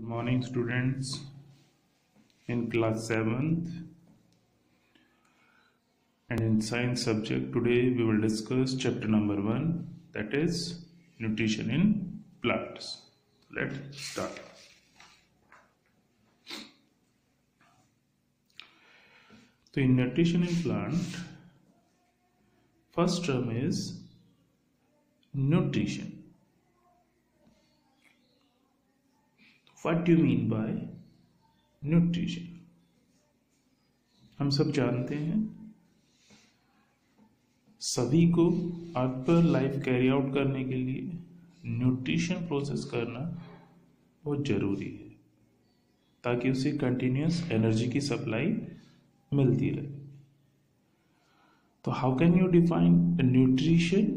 Good morning students. In class 7th and in science subject today we will discuss chapter number 1 that is nutrition in plants. Let's start. So in nutrition in plant first term is nutrition do you mean by nutrition? हम सब जानते हैं। सभी को पर life carry out करने के लिए न्यूट्रिशन प्रोसेस करना बहुत ज़रूरी है, ताकि उसे कंटिन्यूस एनर्जी की सप्लाई मिलती रहे। तो how can you define nutrition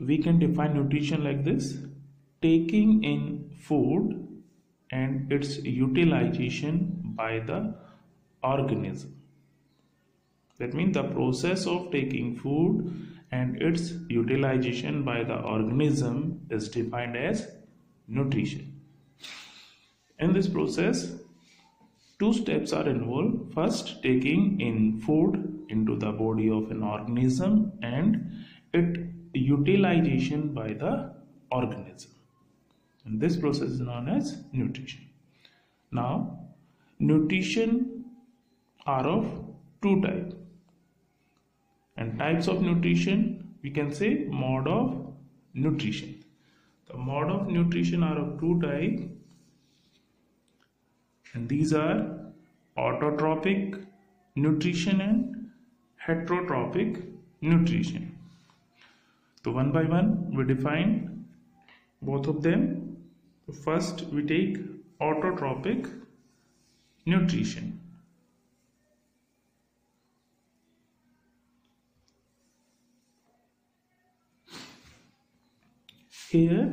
we can define nutrition like this taking in food and its utilization by the organism. That means the process of taking food and its utilization by the organism is defined as nutrition. In this process, two steps are involved. First, taking in food into the body of an organism and its utilization by the organism and this process is known as nutrition. Now nutrition are of two types and types of nutrition we can say mode of nutrition. The mode of nutrition are of two types and these are autotrophic nutrition and heterotrophic nutrition. So one by one we define both of them first we take autotrophic nutrition here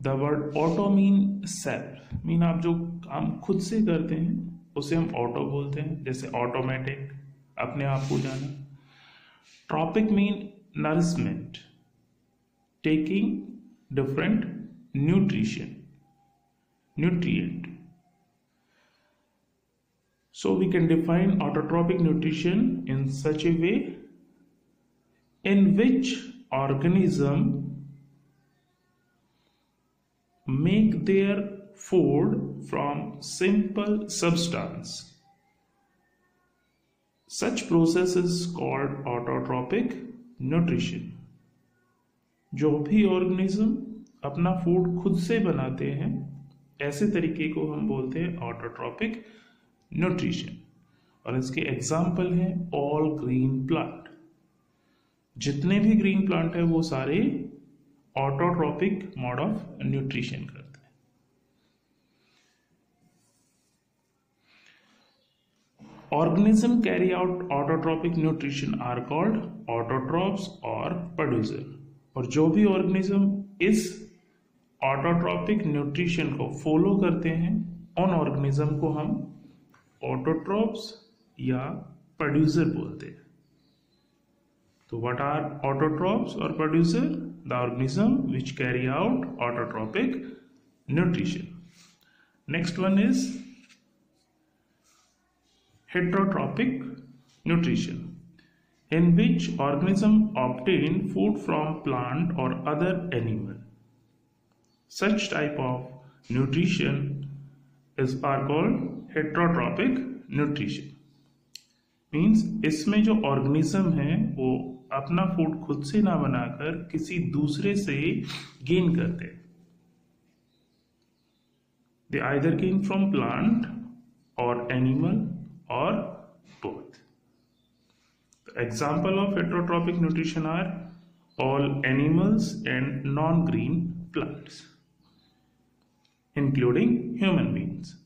the word auto mean self mean आप जो काम खुद से करते हैं उसे हम auto बोलते हैं जैसे ऑटोमेटिक अपने आप को जाना trophic mean nourishment taking different nutrition nutrient. So we can define autotrophic nutrition in such a way in which organism make their food from simple substance. Such process is called autotrophic nutrition जो भी organism अपना food खुद से बनाते हैं, ऐसे तरीके को हम बोलते हैं ऑटोट्रॉपिक न्यूट्रिशन और इसके एग्ज़ाम्पल हैं ऑल ग्रीन प्लांट जितने भी ग्रीन प्लांट है, वो सारे ऑटोट्रॉपिक मोड ऑफ़ न्यूट्रिशन करते हैं. Organism carry out autotrophic nutrition are called autotrophs और प्रोड्यूसर और जो भी ऑर्गेनिज्म इस ऑटोट्रॉपिक न्यूट्रिशन को फॉलो करते हैं, उन ऑर्गेनिज्म को हम ऑटोट्रॉप्स या प्रोड्यूसर बोलते हैं। तो व्हाट आर ऑटोट्रॉप्स और producer the organism which carry out autotrophic nutrition next one is heterotropic nutrition. In which organism obtain food from plant or other animal. Such type of nutrition is are called heterotropic nutrition. Means इसमें जो organism है वो अपना food खुद से ना बनाकर किसी दूसरे से गेन करते they either gain from plant और एनिमल और both Example of heterotropic nutrition are all animals and non-green plants, including human beings.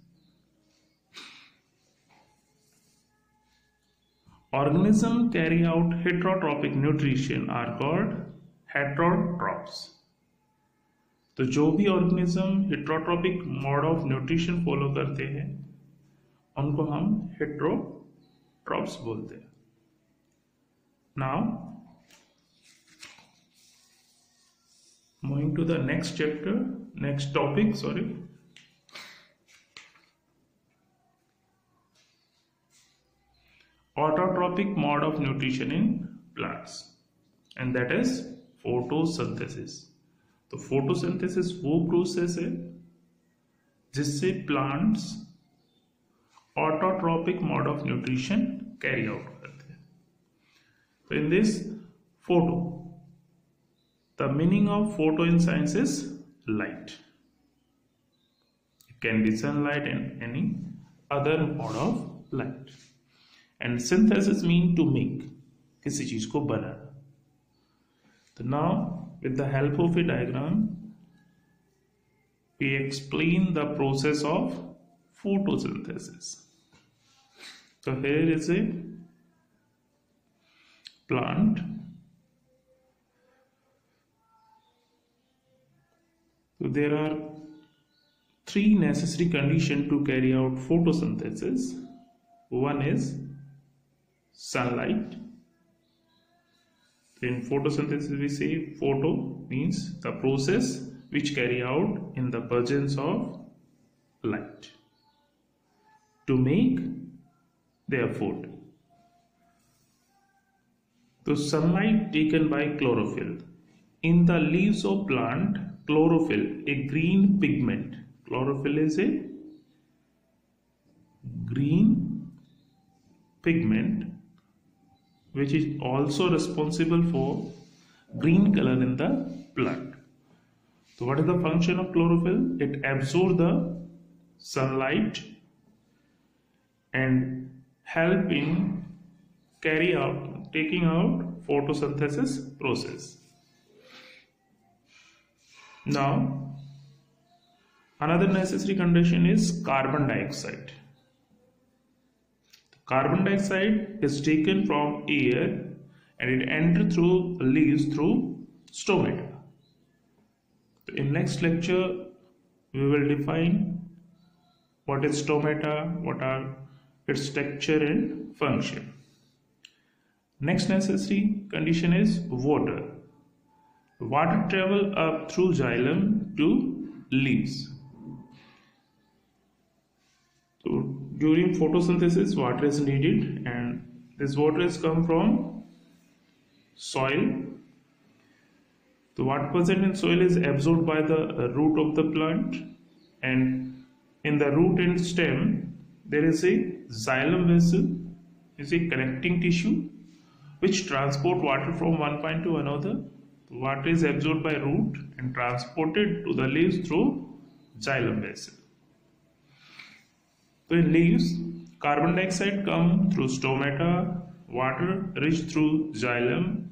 Organisms carry out heterotropic nutrition are called heterotrophs. तो जो भी organism heterotrophic mode of nutrition follow करते हैं उनको हम heterotrophs बोलते हैं Now, moving to the next chapter, next topic sorry autotrophic mode of nutrition in plants and that is photosynthesis तो फोटोसिंथेसिस वो प्रोसेस है जिससे plants autotrophic mode of nutrition carry out करते हैं तो in this photo the meaning of photo in science is light it can be sunlight and any other mode of light and synthesis mean to make किसी चीज को बनाना तो now with the help of a diagram we explain the process of photosynthesis so here is a plant So there are three necessary conditions to carry out photosynthesis. One is sunlight. In photosynthesis we say photo means the process which carry out in the presence of light to make their food. So sunlight taken by chlorophyll. In the leaves of plant chlorophyll a green pigment. Chlorophyll is a green pigment which is also responsible for green color in the plant. So what is the function of chlorophyll? It absorbs the sunlight and help in carry out taking out photosynthesis process now, another necessary condition is carbon dioxide. Carbon dioxide is taken from air and it enters through leaves through stomata. In next lecture, we will define what is stomata, what are its structure and function. Next necessary condition is water. Water travel up through xylem to leaves. So during photosynthesis, water is needed, and this water is come from soil. The water present in soil is absorbed by the root of the plant, and in the root and stem there is a xylem vessel, is a connecting tissue which transport water from one point to another Water is absorbed by root and transported to the leaves through xylem vessel. So in leaves, carbon dioxide come through stomata, water reach through xylem,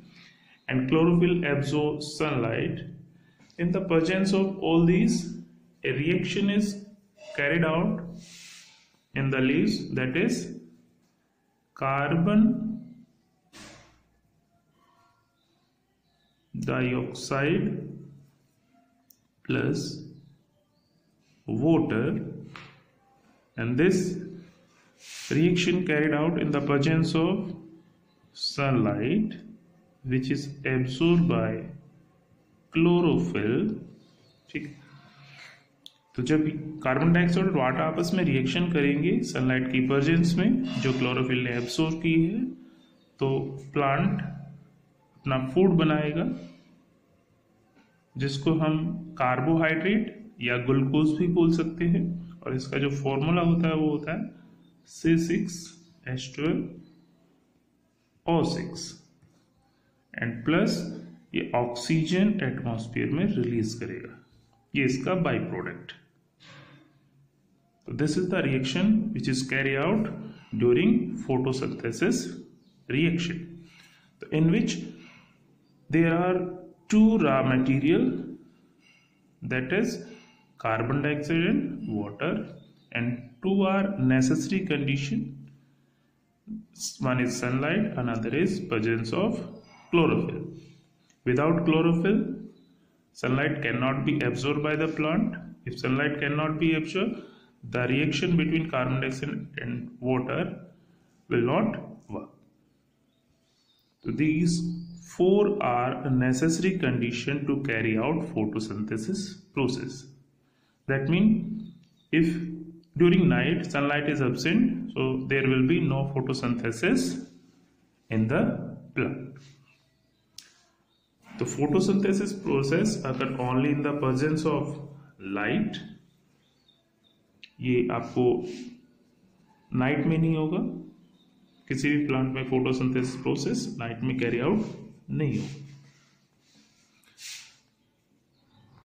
and chlorophyll absorbs sunlight. In the presence of all these, a reaction is carried out in the leaves that is carbon dioxide plus water and this reaction carried out in the presence of sunlight which is absorbed by chlorophyll ठीक तो जब carbon dioxide और water आपस में reaction करेंगे sunlight की presence में जो क्लोरोफिल ने एब्सोर्ब की है तो प्लांट अपना फ़ूड बनाएगा जिसको हम कार्बोहाइड्रेट या ग्लूकोज भी बोल सकते हैं, और इसका जो फॉर्मूला होता है वो होता है C six H twelve O six and plus ये ऑक्सीजन एटमॉस्फेयर में रिलीज़ करेगा। ये इसका बाई प्रोडक्ट तो this is the reaction which is carry out during photosynthesis reaction तो in which there are two raw material that is carbon dioxide and water and two are necessary condition. One is sunlight another is presence of chlorophyll. Without chlorophyll sunlight cannot be absorbed by the plant. If sunlight cannot be absorbed the reaction between carbon dioxide and water will not work. So these four are necessary condition to carry out photosynthesis process that means if during night sunlight is absent so there will be no photosynthesis in the plant the photosynthesis process occur only in the presence of light ये आपको night में नहीं होगा किसी भी plant में photosynthesis process night में carry out 内容。